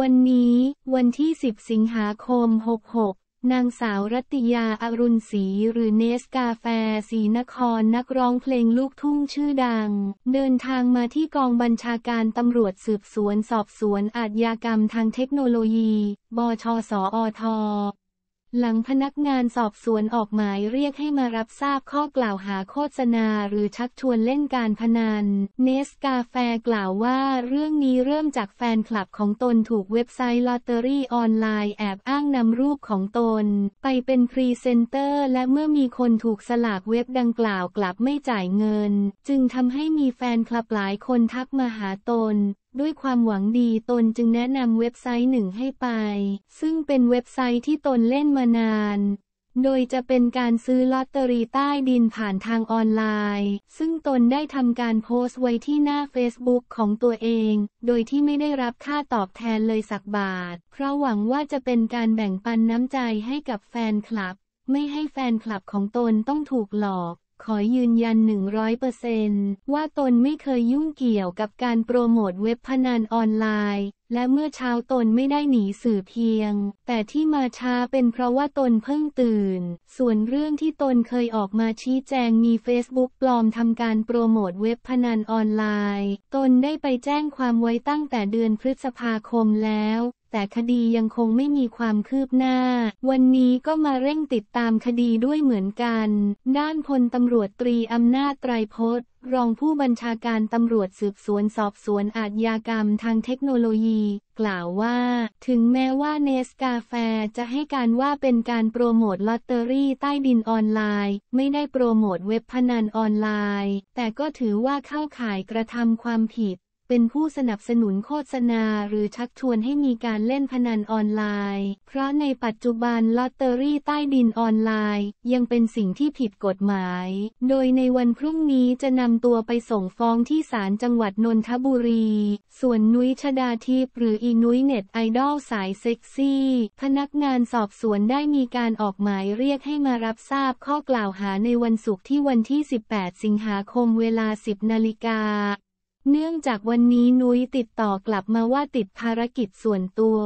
วันนี้ วันที่ 10 สิงหาคม 66 นางสาวรัติยาอารุณศรีหรือเนสกาแฟศรีนครนักร้องเพลงลูกทุ่งชื่อดัง เดินทางมาที่กองบัญชาการตำรวจสืบสวนสอบสวนอาชญากรรมทางเทคโนโลยี บชสอท หลังพนักงานสอบสวนออกหมายเรียกให้มารับทราบข้อกล่าวหาโฆษณาหรือชักชวนเล่นการพนัน เนสกาแฟกล่าวว่าเรื่องนี้เริ่มจากแฟนคลับของตนถูกเว็บไซต์ลอตเตอรี่ออนไลน์น์แอบอ้างนำรูปของตน ไปเป็นพรีเซนเตอร์และเมื่อมีคนถูกสลากเว็บดังกล่าวกลับไม่จ่ายเงิน จึงทำให้มีแฟนคลับหลายคนทักมาหาตน ด้วยความหวังดีตนจึงแนะนำเว็บไซต์หนึ่งให้ไป ซึ่งเป็นเว็บไซต์ที่ตนเล่นมานาน โดยจะเป็นการซื้อลอตเตอรี่ใต้ดินผ่านทางออนไลน์ ซึ่งตนได้ทำการโพสต์ไว้ที่หน้า Facebook ของตัวเอง โดยที่ไม่ได้รับค่าตอบแทนเลยสักบาท เพราะหวังว่าจะเป็นการแบ่งปันน้ำใจให้กับแฟนคลับ ไม่ให้แฟนคลับของตนต้องถูกหลอก ขอยืนยัน 100%ว่าตนไม่เคยยุ่งเกี่ยวกับการโปรโมทเว็บพนันออนไลน์ และเมื่อเช้าตนไม่ได้หนีสื่อเพียง แต่ที่มาช้าเป็นเพราะว่าตนเพิ่งตื่น ส่วนเรื่องที่ตนเคยออกมาชี้แจงมี Facebook ปลอมทำการโปรโมทเว็บพนันออนไลน์ ตนได้ไปแจ้งความไว้ตั้งแต่เดือนพฤษภาคมแล้ว แต่คดียังคงไม่มีความคืบหน้า วันนี้ก็มาเร่งติดตามคดีด้วยเหมือนกัน ด้านพลตำรวจตรีอำนาจไตรพจน์รองผู้บัญชาการตำรวจสืบสวนสอบสวนอาชญากรรมทางเทคโนโลยี กล่าวว่า ถึงแม้ว่าเนสกาแฟจะให้การว่าเป็นการโปรโมทลอตเตอรี่ใต้ดินออนไลน์ ไม่ได้โปรโมทเว็บพนันออนไลน์ แต่ก็ถือว่าเข้าข่ายกระทำความผิด เป็นผู้สนับสนุนโฆษณาหรือชักชวนให้มีการเล่นพนันออนไลน์ เพราะในปัจจุบันลอตเตอรี่ใต้ดินออนไลน์ ยังเป็นสิ่งที่ผิดกฎหมาย โดยในวันพรุ่งนี้จะนำตัวไปส่งฟ้องที่ศาลจังหวัดนนทบุรี ส่วนนุ้ยชดาทิพย์หรืออีนุ้ยเน็ตไอดอลสายเซ็กซี่ พนักงานสอบสวนได้มีการออกหมายเรียกให้มารับทราบข้อกล่าวหาในวันศุกร์ที่วันที่ 18 สิงหาคมเวลา 10 นาฬิกา เนื่องจากวันนี้นุ้ยติดต่อกลับมาว่าติดภารกิจส่วนตัว